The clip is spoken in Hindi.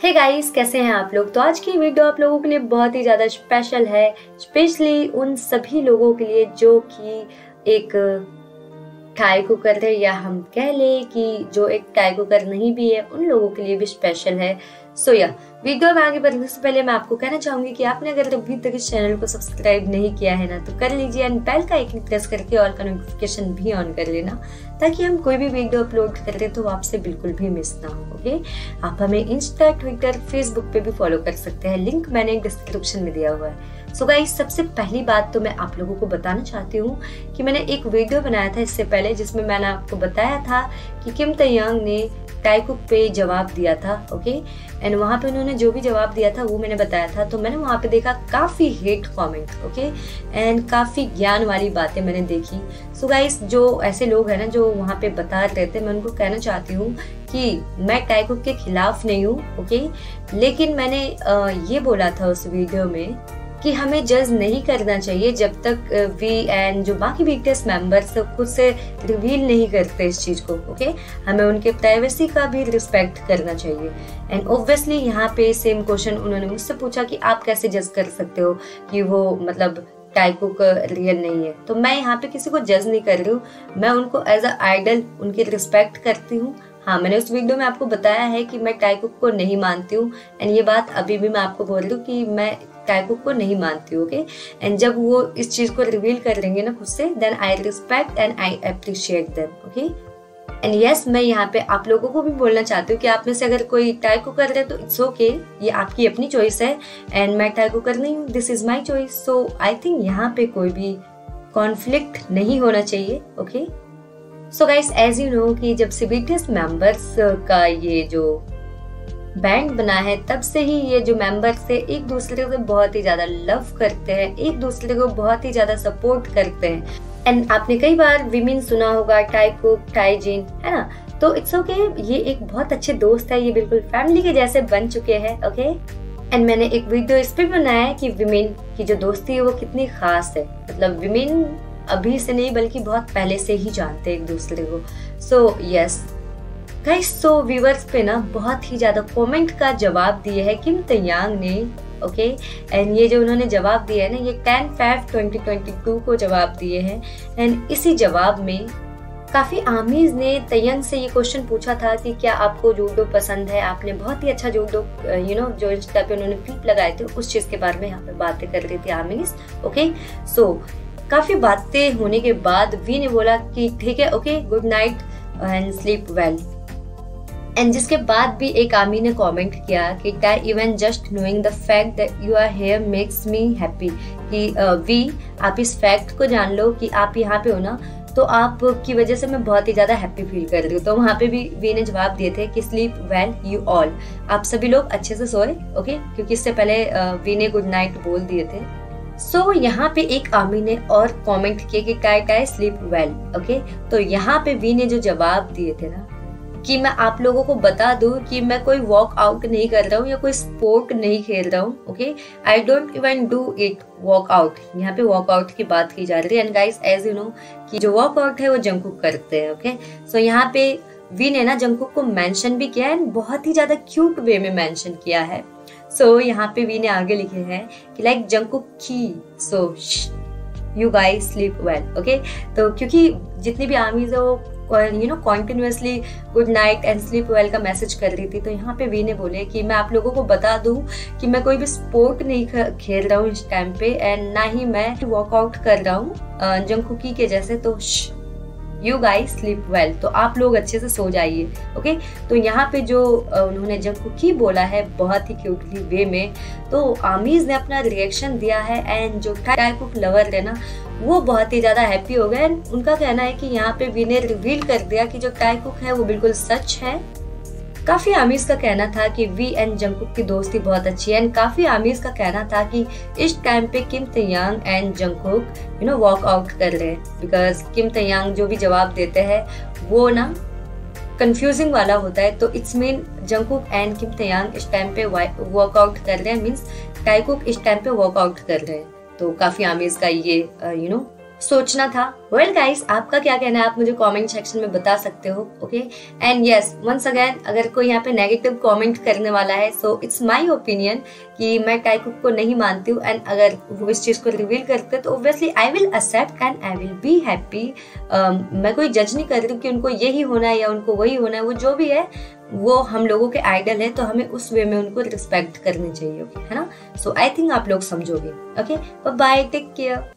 हे hey गाइस कैसे हैं आप लोग? तो आज की वीडियो आप लोगों के लिए बहुत ही ज़्यादा स्पेशल है स्पेशली उन सभी लोगों के लिए जो कि एक टाई कुकर है या हम कह लें कि जो एक टाई कुकर नहीं भी है, उन लोगों के लिए भी स्पेशल है। सो या वीडियो में आगे बढ़ने से पहले मैं आपको कहना चाहूँगी कि आपने अगर अभी तक इस चैनल को सब्सक्राइब नहीं किया है ना तो कर लीजिए एंड बेल का एक प्रेस करके ऑल का नोटिफिकेशन भी ऑन कर लेना, ताकि हम कोई भी वीडियो अपलोड करते तो आपसे बिल्कुल भी मिस ना हो ओके आप हमें इंस्टा ट्विटर फेसबुक पे भी फॉलो कर सकते हैं। लिंक मैंने डिस्क्रिप्शन में दिया हुआ है। सो गाइस सबसे पहली बात तो मैं आप लोगों को बताना चाहती हूँ कि मैंने एक वीडियो बनाया था इससे पहले जिसमें मैंने आपको बताया था कि किम तयंग ने टाइकुक पे जवाब दिया था ओके एंड वहाँ पे उन्होंने जो भी जवाब दिया था वो मैंने बताया था। तो मैंने वहाँ पे देखा काफ़ी हेट कमेंट ओके एंड काफ़ी ज्ञान वाली बातें मैंने देखी। सो so गाइस जो ऐसे लोग हैं ना, जो वहाँ पे बता रहे थे, मैं उनको कहना चाहती हूँ कि मैं टाइकुक के खिलाफ नहीं हूँ ओके लेकिन मैंने ये बोला था उस वीडियो में कि हमें जज नहीं करना चाहिए जब तक वी एंड जो बाकी बीटीएस मेंबर्स खुद से रिवील नहीं करते इस चीज़ को ओके हमें उनके प्राइवेसी का भी रिस्पेक्ट करना चाहिए। एंड ऑब्वियसली यहाँ पे सेम क्वेश्चन उन्होंने मुझसे पूछा कि आप कैसे जज कर सकते हो कि वो मतलब टाइको का रियल नहीं है। तो मैं यहाँ पे किसी को जज नहीं कर रही हूँ। मैं उनको एज अ आइडल उनकी रिस्पेक्ट करती हूँ। हाँ मैंने उस वीडियो में आपको बताया है कि मैं टाइकुक को नहीं मानती हूँ। एंड ये बात अभी भी मैं आपको बोल हूँ कि मैं टाइकुक को नहीं मानती हूँ ओके एंड जब वो इस चीज़ को रिवील कर लेंगे ना खुद से then I respect and I appreciate them okay and yes yes, मैं यहाँ पे आप लोगों को भी बोलना चाहती हूँ कि आप में से अगर कोई टाइको कर रहे तो इट्स ओके okay, ये आपकी अपनी चॉइस है। एंड मैं टाइको कर नहीं हूँ this is my choice so I think यहाँ पे कोई भी कॉन्फ्लिक्ट नहीं होना चाहिए okay so guys as you know कि जब से बीटीएस मेंबर्स का ये जो बैंड बना है तब से ही ये जो मेंबर्स है एक दूसरे को बहुत ही ज़्यादा लव करते हैं एक दूसरे को बहुत ही ज़्यादा सपोर्ट करते हैं। एंड आपने कई बार विमेन सुना होगा टाइको टाइजिन है ना? तो इट्स ओके okay, ये एक बहुत अच्छे दोस्त है ये बिल्कुल फैमिली के जैसे बन चुके हैं ओके एंड मैंने एक वीडियो इस पर बनाया है कि विमेन की जो दोस्ती है वो कितनी खास है। मतलब विमेन अभी से नहीं, बल्कि बहुत पहले से ही जानते एक दूसरे को। So yes guys so viewers पे ना बहुत ही ज़्यादा कमेंट का जवाब दिए है किम तयांग ने ओके एंड ये जो उन्होंने जवाब दिया है ना, ये ten five twenty twenty two को जवाब दिए हैं। एंड इसी जवाब में काफ़ी आमीज ने तयंग से ये क्वेश्चन पूछा था कि क्या आपको जूडो पसंद है? आपने बहुत ही अच्छा जूडो यू नो जो इंस्टा पे उन्होंने क्लिप लगाए थे, उस चीज़ के बारे में यहाँ पे बातें कर रही थी आमीज ओके सो काफ़ी बातें होने के बाद वी ने बोला कि ठीक है okay good night and sleep well and जिसके बाद भी एक आमी ने कमेंट किया कि even just knowing the fact that you are here makes me happy कि वी आप इस फैक्ट को जान लो कि आप यहाँ पे हो ना तो आप की वजह से मैं बहुत ही ज़्यादा हैप्पी फील कर रही हूँ। तो वहाँ पे भी वी ने जवाब दिए थे कि स्लीप वेल यू ऑल आप सभी लोग अच्छे से सोए ओके क्योंकि इससे पहले वी ने गुड नाइट बोल दिए थे। सो so, यहाँ पे एक आमी ने और कमेंट किया कि काय काय स्लीप वेल ओके तो यहाँ पे वी ने जो जवाब दिए थे ना कि मैं आप लोगों को बता दूँ कि मैं कोई वॉक आउट नहीं कर रहा हूँ या कोई स्पोर्ट नहीं खेल रहा हूँ okay I don't even do it walk out यहाँ पे वॉक आउट की बात की जा रही है and guys as you know कि जो वॉक आउट है वो जंकुक करते हैं ओके सो यहाँ पे वी ने ना जंकुक को मेंशन भी किया एंड बहुत ही ज़्यादा क्यूट वे में मेंशन किया है। सो so, यहाँ पे वी ने आगे लिखे हैं कि लाइक जंकुक की so you guys sleep well okay तो क्योंकि जितनी भी आर्मीज है वो you know continuously good night and sleep well का मैसेज कर रही थी तो यहाँ पे वी ने बोले कि मैं आप लोगों को बता दूँ कि मैं कोई भी स्पोर्ट नहीं खेल रहा हूँ इस टाइम पे एंड ना ही मैं वर्कआउट कर रहा हूँ जंकुकी के जैसे तो यू गाई स्लीप वेल तो आप लोग अच्छे से सो जाइए ओके तो यहाँ पे जो उन्होंने जब कुकी बोला है, बहुत ही क्यूटली वे में तो आमीज ने अपना रिएक्शन दिया है एंड जो टाइकुक लवर है ना, वो बहुत ही ज़्यादा हैप्पी हो गए एंड उनका कहना है कि यहाँ पे वी ने रिवील कर दिया कि जो टाइकुक है, वो बिल्कुल सच है। काफ़ी आमीज का कहना था कि वी एंड जंकुक की दोस्ती बहुत अच्छी है एंड काफ़ी आमीज का कहना था कि इस टाइम पे Kim Taeyang and Jungkook you know walk out कर रहे हैं बिकॉज़ किम तयांग जो भी जवाब देते हैं, वो ना कंफ्यूजिंग वाला होता है तो it's mean Jungkook and Kim Taeyang इस टाइम पे वर्कआउट कर रहे हैं मीन्स टाइकुक इस टाइम पे वर्कआउट कर रहे हैं तो काफ़ी आमीज का ये यू नो सोचना था। वेल well गाइस आपका क्या कहना है? आप मुझे कमेंट सेक्शन में बता सकते हो okay and yes once again अगर कोई यहाँ पे नेगेटिव कमेंट करने वाला है सो इट्स माय ओपिनियन कि मैं टाइकुक को नहीं मानती हूँ। एंड अगर वो इस चीज़ को रिवील करते तो obviously I will accept and I will be happy मैं कोई जज नहीं कर रही हूँ कि उनको यही होना है या उनको वही होना है। वो जो भी है, वो हम लोगों के आइडल है तो हमें उस वे में उनको रिस्पेक्ट करनी चाहिए है ना? सो आई थिंक आप लोग समझोगे ओके बाय टेक केयर